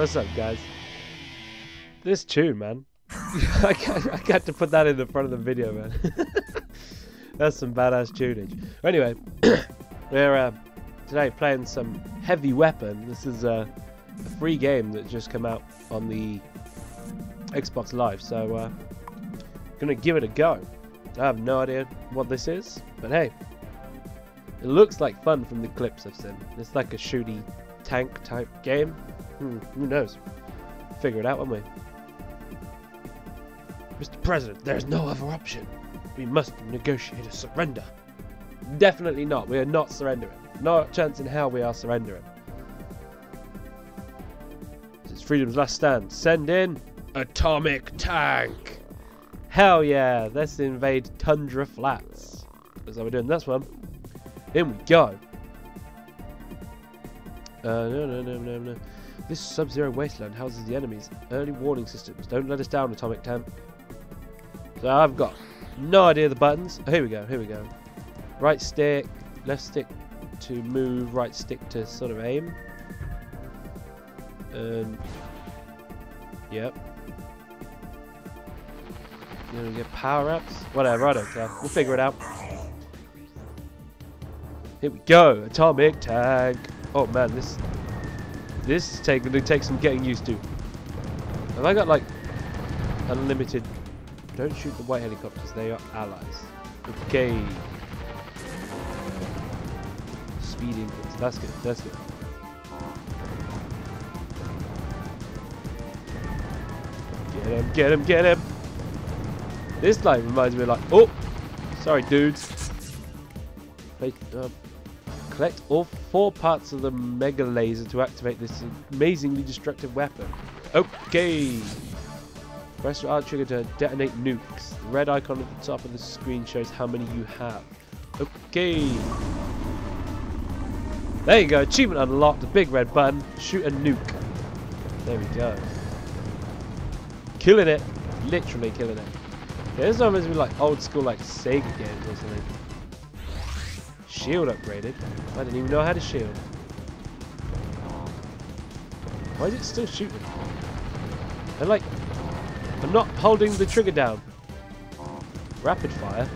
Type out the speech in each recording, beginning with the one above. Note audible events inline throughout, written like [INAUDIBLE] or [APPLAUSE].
What's up, guys? This tune, man. [LAUGHS] I, got, I got to put that in the front of the video, man. [LAUGHS] That's some badass tunage. Anyway, [CLEARS THROAT] we're uh, today playing some heavy weapon. This is uh, a free game that just come out on the Xbox Live, so uh, gonna give it a go. I have no idea what this is, but hey, it looks like fun from the clips I've seen. It's like a shooty tank type game. Hmm, who knows? Figure it out, won't we? Mr. President, there's no other option. We must negotiate a surrender. Definitely not. We are not surrendering. No chance in hell we are surrendering. This is Freedom's last stand. Send in atomic tank. Hell yeah! Let's invade Tundra Flats. That's how we're doing this one. In we go. Uh, no, no, no, no, no. This sub-zero wasteland houses the enemy's early warning systems. Don't let us down, Atomic Tank. So I've got no idea the buttons. Oh, here we go, here we go. Right stick, left stick to move, right stick to sort of aim. And, yep. Then we get power-ups. Whatever, I don't care. We'll figure it out. Here we go, atomic tank. Oh man, this this is taking to take some getting used to. Have I got like unlimited? Don't shoot the white helicopters; they are allies. Okay. Speed Speeding. That's good. That's good. Get him! Get him! Get him! This like reminds me of like, oh, sorry, dudes. Play, uh, collect all four parts of the mega laser to activate this amazingly destructive weapon. Okay. Press R trigger to detonate nukes. The red icon at the top of the screen shows how many you have. Okay. There you go. Achievement unlocked. The big red button. Shoot a nuke. There we go. Killing it. Literally killing it. Okay, this almost be like old school like Sega games or something. Shield upgraded. I didn't even know I had a shield. Why is it still shooting? I'm like, I'm not holding the trigger down. Rapid fire.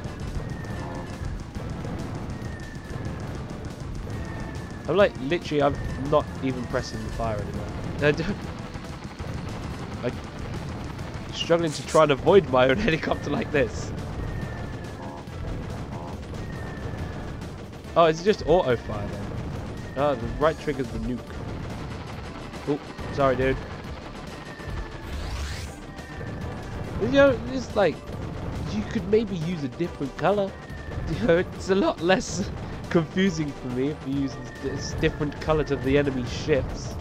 I'm like, literally, I'm not even pressing the fire anymore. [LAUGHS] I. I'm struggling to try and avoid my own [LAUGHS] helicopter like this. Oh, it's just auto fire then. Oh, the right trigger's the nuke. Oh, sorry, dude. You know, it's like you could maybe use a different color. [LAUGHS] You know, it's a lot less [LAUGHS] confusing for me if you use this different color to the enemy ships.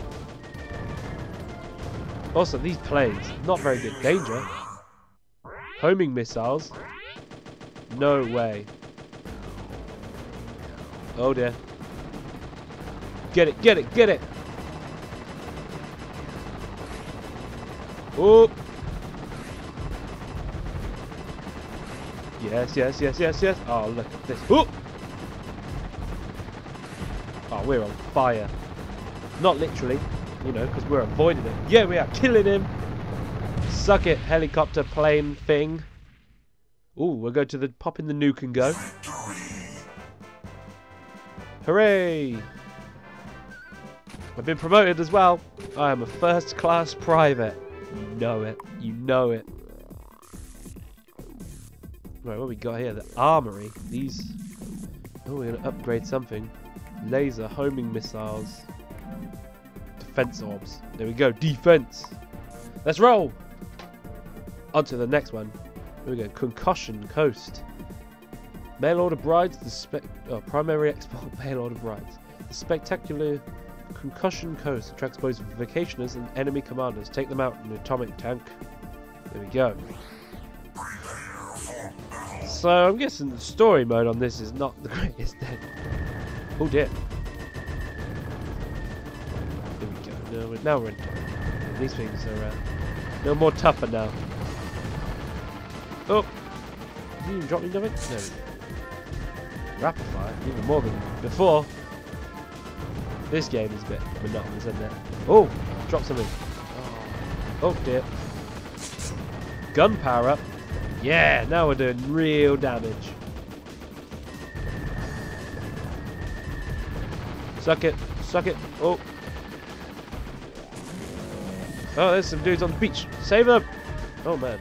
Also, these planes, not very good danger. Homing missiles. No way. Oh dear. Get it, get it, get it! Oh! Yes, yes, yes, yes, yes. Oh, look at this. Oh! Oh, we're on fire. Not literally, you know, because we're avoiding it. Yeah, we are killing him! Suck it, helicopter plane thing. Ooh, we'll go to the pop in the nuke and go. Hooray! I've been promoted as well. I am a first class private. You know it. You know it. Right, what we got here? The armory. These. Oh, we're gonna upgrade something. Laser, homing missiles, defense orbs. There we go. Defense. Let's roll. On to the next one. Here we go. Concussion Coast. Mail order brides, the oh, primary export [LAUGHS] mail order brides. The spectacular Concussion Coast attracts both vacationers and enemy commanders. Take them out in an atomic tank. There we go. So I'm guessing the story mode on this is not the [LAUGHS] greatest then. Oh dear. There we go. Now we're, now we're in. These things are uh, no more tougher now. Oh! Did you drop me nothing? No. Rapid fire, even more than before. This game is a bit monotonous, isn't it? Oh! drop something. Oh, oh dear. Gun power up. Yeah, now we're doing real damage. Suck it. Suck it. Oh. Oh, there's some dudes on the beach. Save them! Oh, man.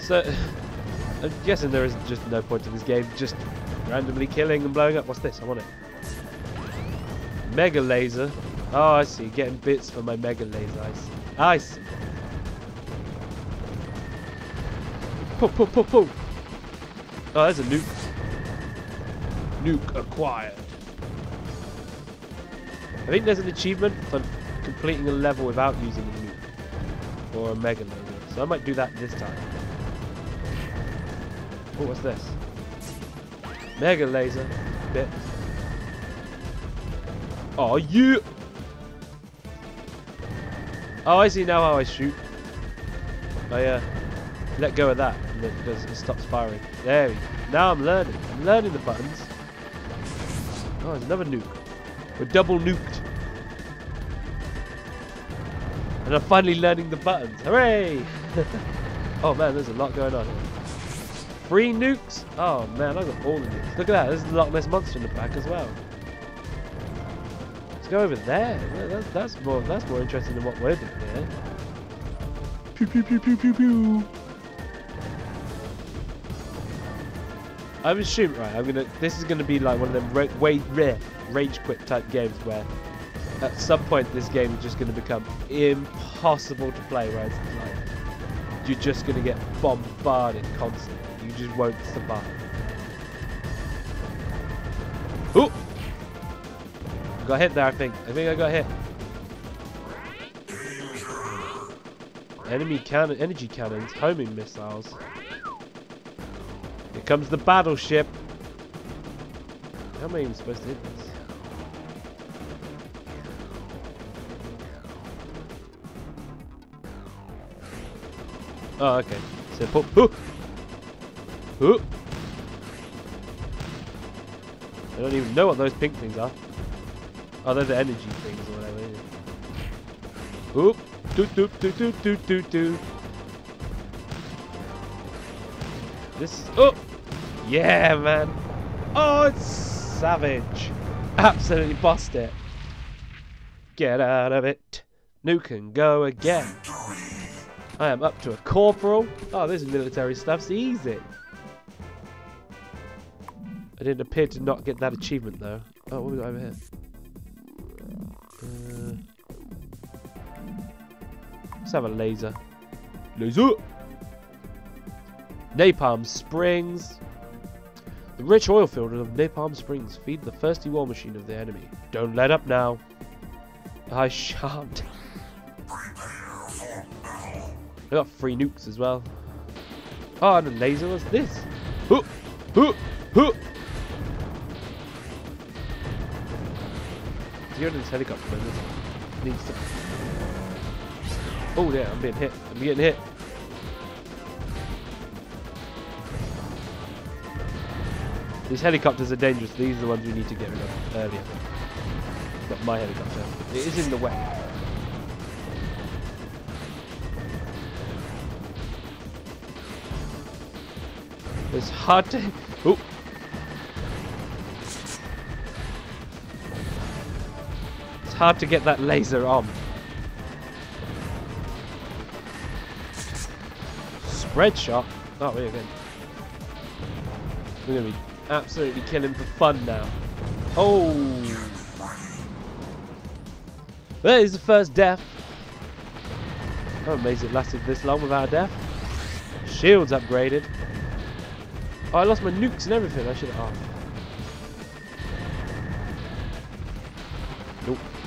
So, [LAUGHS] I'm guessing there is just no point to this game. Just randomly killing and blowing up. What's this? I want it. Mega laser. Oh, I see. Getting bits for my mega laser. I see. I see. Poo. Oh, there's a nuke. Nuke acquired. I think there's an achievement for completing a level without using a nuke. Or a mega laser. So I might do that this time. Oh, what's this? Mega laser. Bit. Oh, you! Oh, I see now how I shoot. I uh, let go of that and it, does, it stops firing. There we go. Now I'm learning. I'm learning the buttons. Oh, there's another nuke. We're double nuked. And I'm finally learning the buttons. Hooray! [LAUGHS] oh man, there's a lot going on here. Three nukes? Oh man, I got all the nukes. Look at that, there's a Loch Ness Monster in the back as well. Let's go over there. That's, that's more that's more interesting than what we're doing here. Pew pew pew pew pew pew. I'm assuming right. I'm gonna. This is gonna be like one of them ra way rare rage quit type games where at some point this game is just gonna become impossible to play. It's like you're just gonna get bombarded constantly. You just won't survive. Ooh! Got hit there, I think. I think I got hit. Enemy cannon, energy cannons, homing missiles. Here comes the battleship. How am I even supposed to hit this? Oh, okay. So, put. Ooh! I don't even know what those pink things are. Oh, they're the energy things or whatever. Oop! Doot doot doot doot doot doot doot. This is oh yeah man. Oh it's savage. Absolutely bossed it. Get out of it. Nuke and go again. I am up to a corporal. Oh, this military stuff's easy. I didn't appear to not get that achievement though. Oh, what we got over here? Uh, let's have a laser. Laser! Napalm Springs. The rich oil fields of Napalm Springs feed the thirsty war machine of the enemy. Don't let up now. I shan't. I got three nukes as well. Oh, and the laser was this. Huh, huh, huh. In this helicopter. Needs to. Oh yeah, I'm being hit. I'm getting hit. These helicopters are dangerous. These are the ones we need to get rid of earlier. Not my helicopter. It is in the way. It's hard to. Oh. Hard to get that laser on. Spread shot. Oh, we're good. We're gonna be absolutely killing for fun now. Oh. There is the first death. I'm amazed it lasted this long without a death. Shields upgraded. Oh, I lost my nukes and everything. I should have. Oh.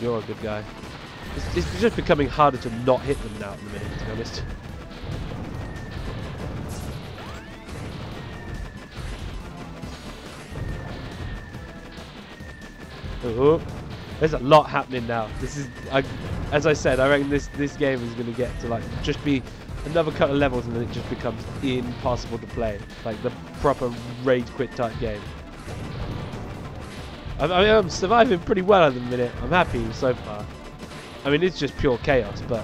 You're a good guy. It's, it's, just becoming harder to not hit them now at the minute, to be honest. Oh, there's a lot happening now. This is, I, as I said, I reckon this this game is going to get to like just be another couple of levels and then it just becomes impossible to play. Like the proper rage quit type game. I, mean, I'm surviving pretty well at the minute. I'm happy so far. I mean, it's just pure chaos, but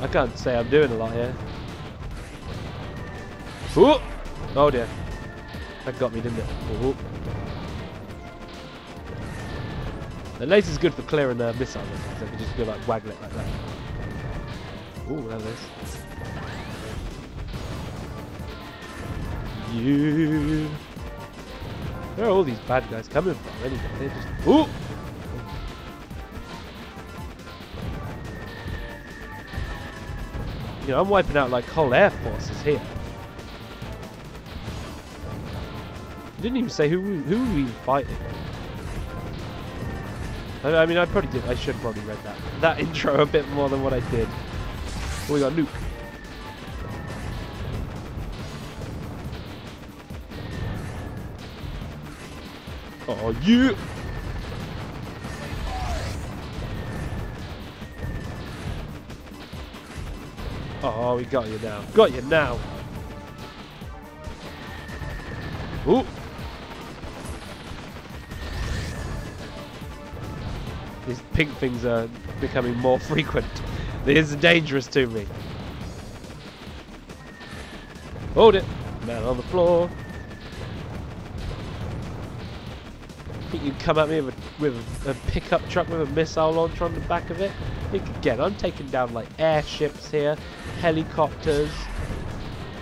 I can't say I'm doing a lot here. Ooh! Oh dear. That got me, didn't it? Ooh. The laser's good for clearing the missile, because I can just go like waggle it like that. Ooh, that is. You. Where are all these bad guys coming from anyway? They're just. Ooh! You know, I'm wiping out like whole air forces here. You didn't even say who who we fighting. I, I mean, I probably did. I should probably read that that [LAUGHS] intro a bit more than what I did. Oh, we got Nuke. Oh, you! Oh, we got you now. Got you now. Ooh. These pink things are becoming more [LAUGHS] frequent. This is dangerous to me. Hold it. Man on the floor. Think you'd come at me with a, with a pickup truck with a missile launcher on the back of it? Again, I'm taking down like airships here, helicopters.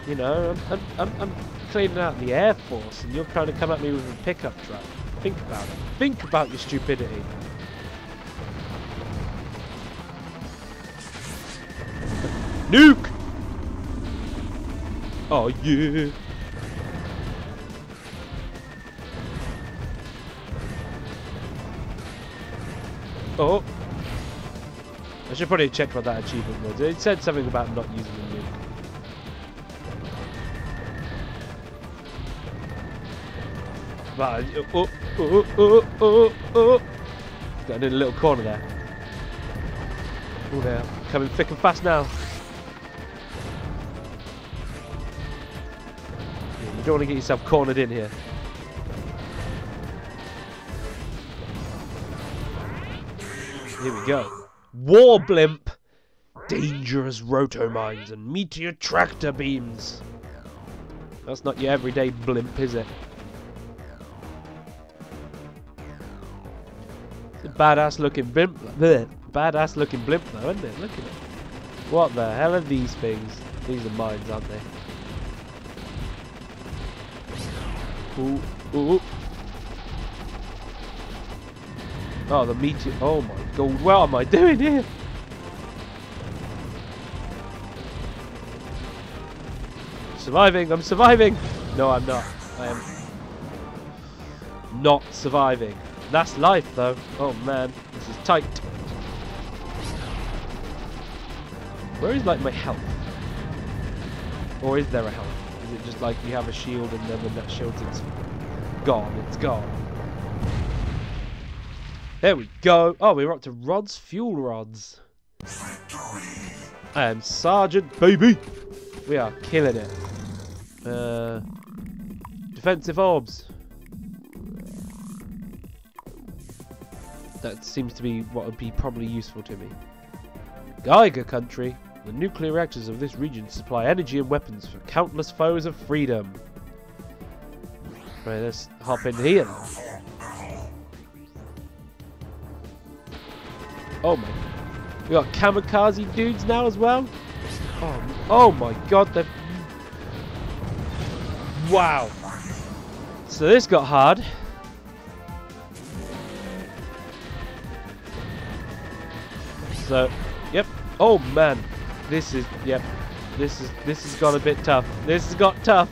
You know, I'm, I'm, I'm, I'm cleaning out the Air Force and you're trying to come at me with a pickup truck. Think about it. Think about your stupidity. Nuke! Oh yeah. Oh. I should probably check what that achievement was. It said something about not using the nuke. But, oh, oh, oh, oh, oh, oh. Got in a little corner there. Oh, there. Coming thick and fast now. You don't want to get yourself cornered in here. Here we go. War blimp! Dangerous rotomines and meteor tractor beams. That's not your everyday blimp, is it? It's a badass looking blimp. Badass looking blimp though, isn't it? Look at it. What the hell are these things? These are mines, aren't they? Ooh, ooh. Oh, the meteor. Oh my god, what am I doing here? Surviving, I'm surviving! No, I'm not. I am not surviving. That's life, though. Oh man, this is tight. Where is, like, my health? Or is there a health? Is it just like you have a shield and then when that shield it's gone, it's gone? There we go. Oh, we're up to rods, fuel rods. I am Sergeant Baby. We are killing it. Uh, defensive orbs. That seems to be what would be probably useful to me. Geiger country. The nuclear reactors of this region supply energy and weapons for countless foes of freedom. Right, let's hop in here. Oh my. We got kamikaze dudes now as well. Oh, oh my god, They're... Wow. So this got hard. So, yep. Oh man. This is, yep. This is, this has got a bit tough. This has got tough.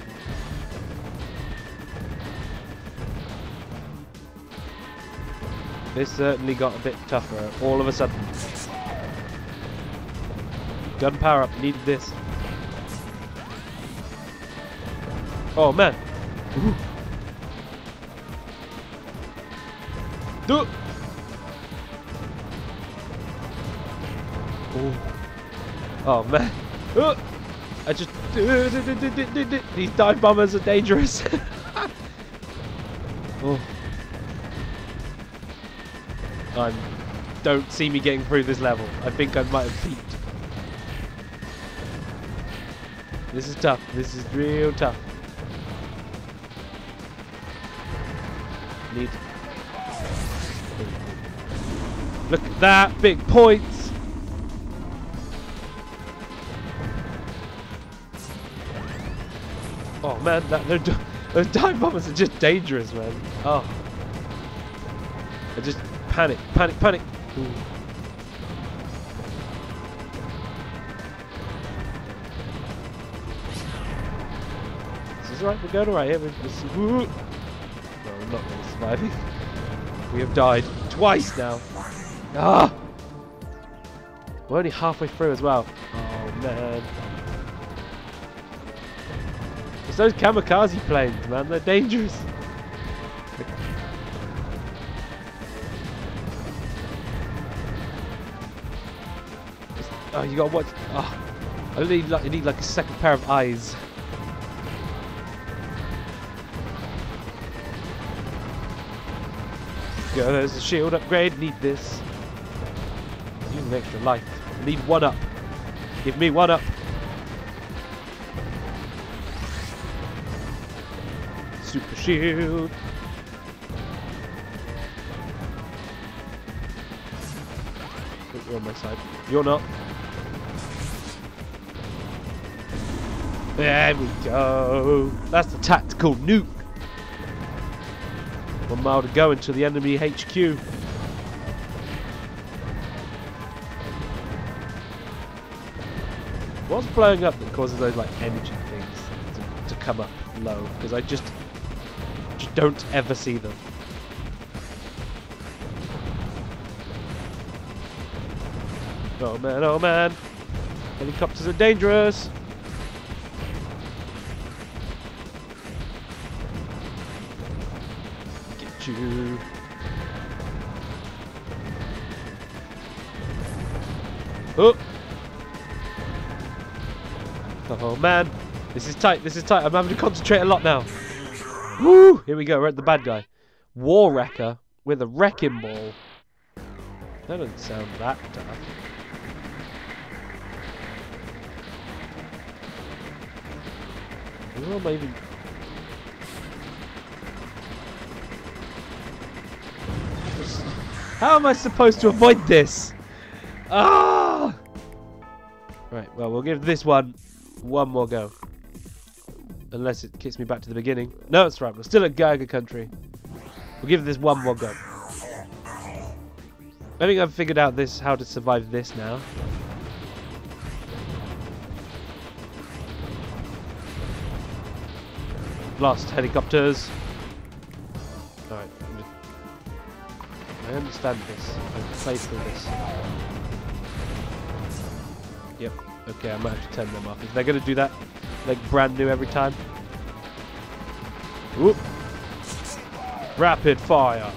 This certainly got a bit tougher all of a sudden. Gun power up, needed this. Oh man. Ooh. Do Oh. Oh man. Oh. I just uh, these dive bombers are dangerous. [LAUGHS] oh. I'm. Don't see me getting through this level. I think I might have peaked. This is tough. This is real tough. Need. Look at that, big points. Oh man, that those, dive bombers are just dangerous, man. Oh, I panic, panic, panic. Ooh. This is right. We're going alright here. We're. No, we're not surviving. [LAUGHS] We have died twice now. Ah! We're only halfway through as well. Oh man. It's those kamikaze planes, man. They're dangerous. Oh, you gotta watch. Uh, oh, I need like, need like a second pair of eyes. Go, there's a shield upgrade. Need this. Use an extra life. Need one up. Give me one up. Super shield. You're on my side. You're not. There we go. That's the tactical nuke. One mile to go into the enemy HQ. What's blowing up that causes those like energy things to, to come up low? Because I just, just don't ever see them. Oh man, oh man. Helicopters are dangerous. You. Oh. Oh man. This is tight, this is tight. I'm having to concentrate a lot now. Woo! Here we go, we're at the bad guy. War Wrecker with a wrecking ball. That doesn't sound that tough. Where am I even... How am I supposed to avoid this? Ah! Right, well, we'll give this one one more go. Unless it kicks me back to the beginning. No, it's right. We're still at Geiger country. We'll give this one more go. I think I've figured out this how to survive this now. Lost helicopters. I understand this. I've played through this. Yep. Okay, I might have to turn them off. If they're going to do that, like brand new every time. Whoop. Rapid fire.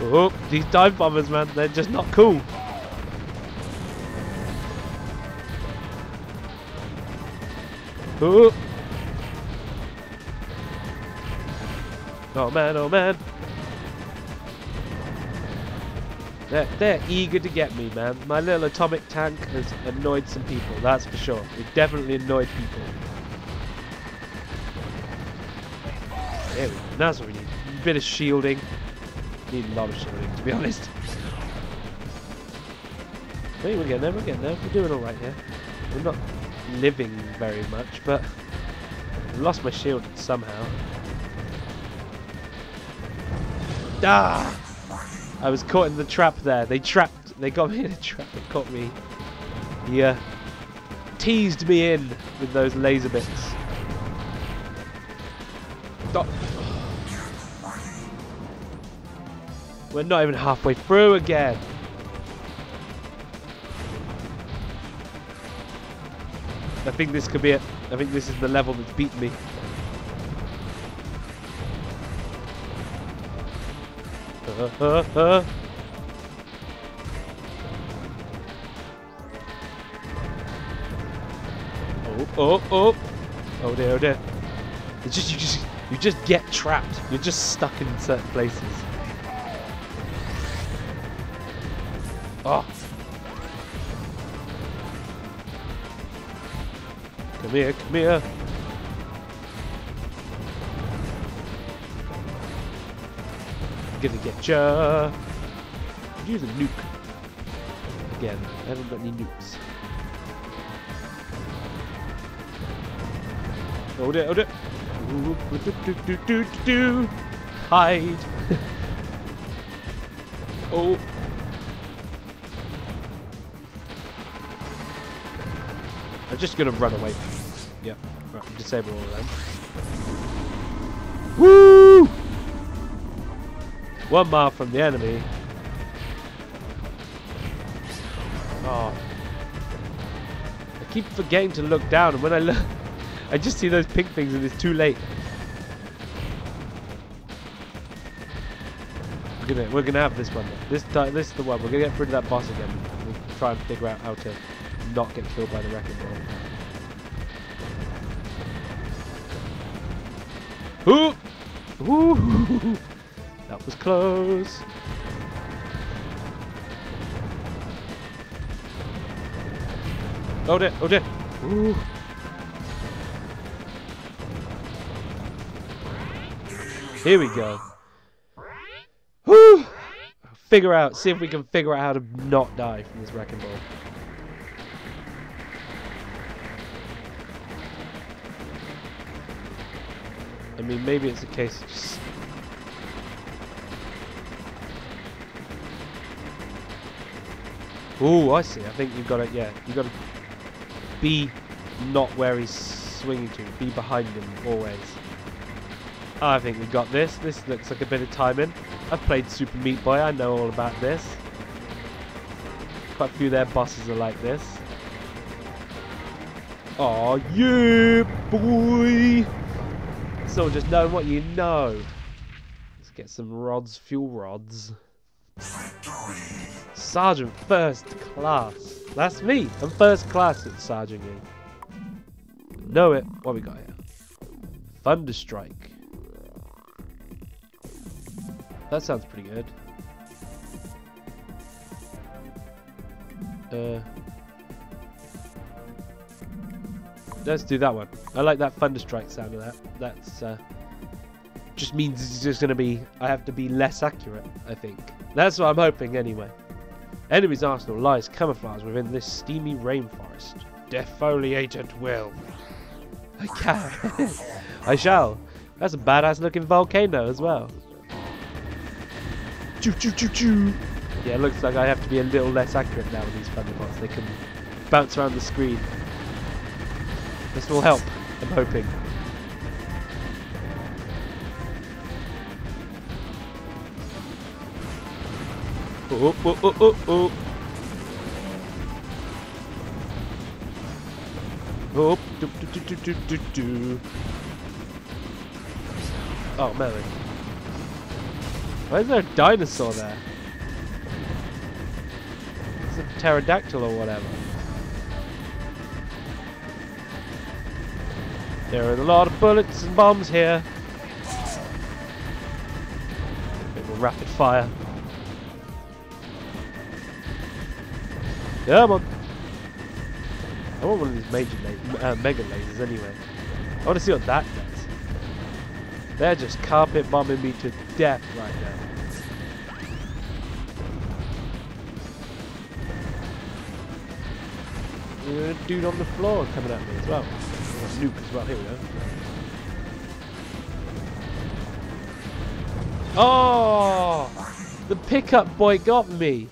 Oh, these dive bombers, man, they're just not cool. Oh. Oh man, oh man. They're, they're eager to get me, man. My little atomic tank has annoyed some people, that's for sure. It definitely annoyed people. There we go. That's what we need. A bit of shielding. Need a lot of shielding, to be honest. Hey, we're getting there, we're getting there. We're doing alright here. We're not living very much, but I've lost my shield somehow. Ah! I was caught in the trap there. They trapped. They got me in a trap. They caught me. Yeah. Teased me in with those laser bits. Stop. We're not even halfway through again. I think this could be it. I think this is the level that's beaten me. Oh, oh, oh. Oh dear, oh dear. It's just, you just, You just get trapped. You're just stuck in certain places. Oh. Come here, come here. Gonna get ya. Use a nuke. Again, I haven't got any nukes. Hold it, hold it. Ooh, do, do, do, do, do, do. Hide. [LAUGHS] oh. I'm just gonna run away. Yep. Right, disable all of them. One mile from the enemy. Oh. I keep forgetting to look down, and when I look, [LAUGHS] I just see those pink things, and it's too late. We're gonna, we're gonna have this one. This this is the one. We're gonna get through to that boss again. We'll try and figure out how to not get killed by the wrecking ball. Ooh! Ooh! [LAUGHS] Was close. Oh dear, oh dear. Ooh. Here we go. Figure out, see if we can figure out how to not die from this wrecking ball. I mean, maybe it's a case of just Ooh, I see. I think you've got to, yeah, you've got to be not where he's swinging to. Be behind him always. I think we got this. This looks like a bit of timing. I've played Super Meat Boy. I know all about this. Quite a few of their bosses are like this. Oh yeah, boy! So just know what you know. Let's get some rods, fuel rods. Sergeant First Class. That's me. I'm first class at Sergeant Know it. What we got here? Thunderstrike. That sounds pretty good. Uh, let's do that one. I like that Thunderstrike sound of that. That's uh, just means it's just going to be. I have to be less accurate. I think. That's what I'm hoping anyway. Enemy's arsenal lies camouflaged within this steamy rainforest. Defoliate at will. I can. [LAUGHS] I shall. That's a badass looking volcano as well. Choo choo choo choo. Yeah, it looks like I have to be a little less accurate now with these thunderbolts. They can bounce around the screen. This will help, I'm hoping. Oh, oh, oh, oh, oh. Oh, do, do, do, do, do, do. Oh, man. Why is there a dinosaur there? It's a pterodactyl or whatever. There are a lot of bullets and bombs here. Bit more rapid fire. Come on. I want one of these major la uh, mega lasers anyway. I want to see what that does. They're just carpet bombing me to death right now. a dude on the floor coming at me as well. A nuke as well. Here we go. Oh! The pickup boy got me!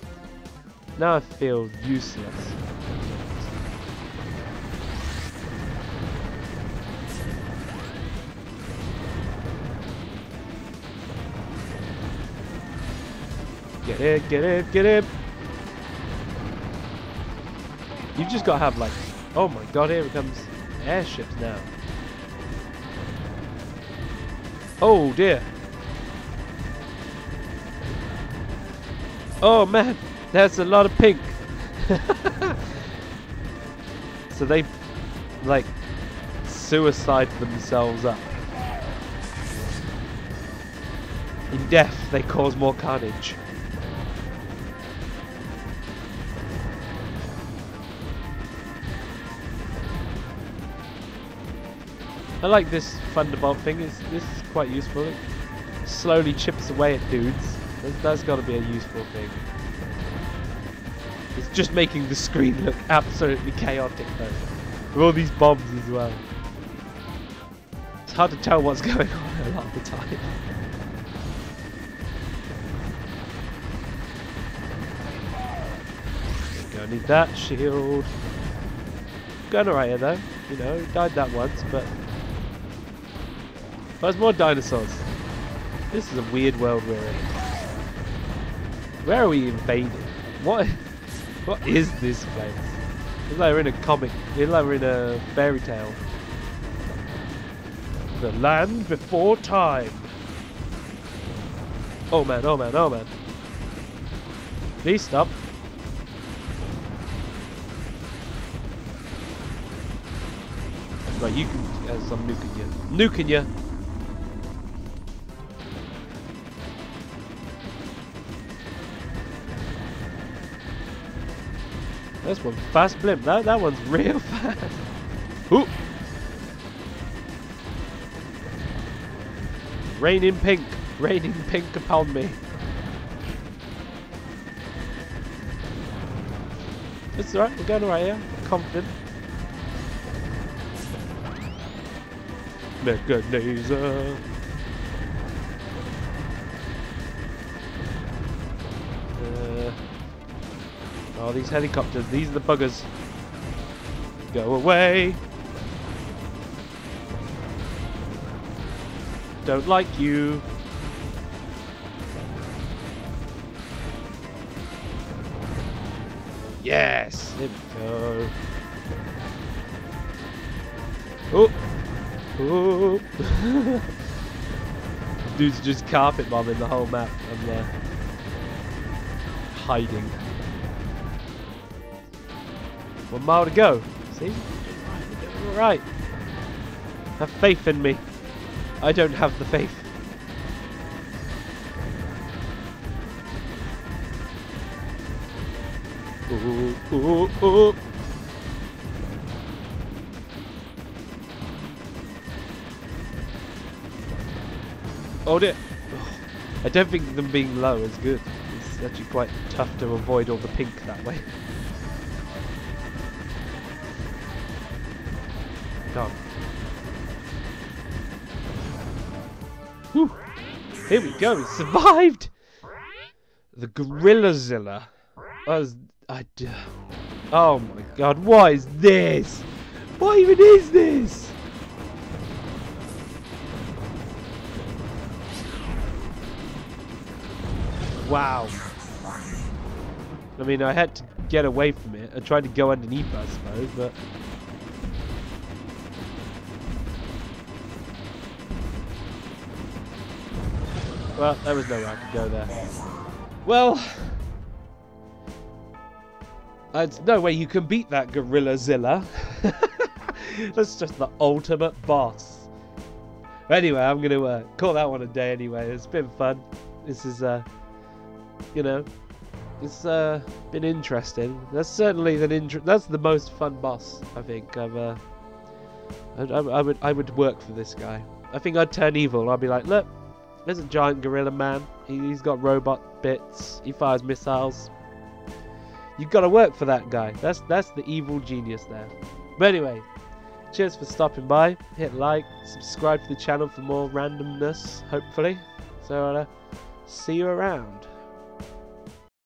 Now I feel useless. Get it, get it, get it! You've just got to have like... Oh my god, here comes airships now. Oh dear. Oh man! There's a lot of pink. [LAUGHS] so they like suicide themselves up. In death, they cause more carnage. I like this Thunderbolt thing. It's, this is quite useful. It slowly chips away at dudes. That's, that's got to be a useful thing. It's just making the screen look absolutely chaotic though. With all these bombs as well. It's hard to tell what's [LAUGHS] going on a lot of the time. Gonna need that shield. Here though. You know, died that once, but oh, there's more dinosaurs. This is a weird world we're in. Where are we invading? What? [LAUGHS] What is this place? It's like we're in a comic. It's like we're in a fairy tale. The land before time. Oh man, oh man, oh man. Please stop. Right, you can. Uh, As I'm nuking you. Nuking you. This one fast blimp. That that one's real [LAUGHS] fast. Ooh. Rain in pink. Raining pink upon me. It's alright, we're going alright here. Confident. Mega laser. These helicopters, these are the buggers. Go away. Don't like you. Yes, there we go. Oh, oh. [LAUGHS] Dude's just carpet bombing the whole map. I'm uh, hiding. One mile to go. See? We're alright. Have faith in me. I don't have the faith. Ooh, ooh, ooh. Oh dear. I don't think them being low is good. It's actually quite tough to avoid all the pink that way. Done. Whew. Here we go. We survived. The Gorillazilla. Was, I oh my god! What is this? What even is this? Wow. I mean, I had to get away from it. I tried to go underneath, I suppose, but Well, there was nowhere I could go there. Well, there's no way you can beat that Gorillazilla. [LAUGHS] That's just the ultimate boss. Anyway, I'm going to uh, call that one a day anyway. It's been fun. This is, uh, you know, it's uh, been interesting. That's certainly the inter that's the most fun boss I think I've. Uh, I, I, I would I would work for this guy. I think I'd turn evil. I'd be like, look, there's a giant gorilla man. He, has got robot bits. He fires missiles. You've got to work for that guy. That's that's the evil genius there. But anyway, cheers for stopping by. Hit like, subscribe to the channel for more randomness, hopefully. So, uh, see you around.